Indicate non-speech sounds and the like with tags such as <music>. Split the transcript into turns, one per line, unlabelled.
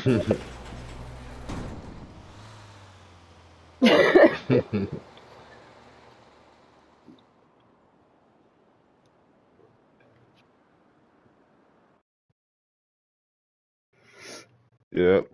<laughs> yep.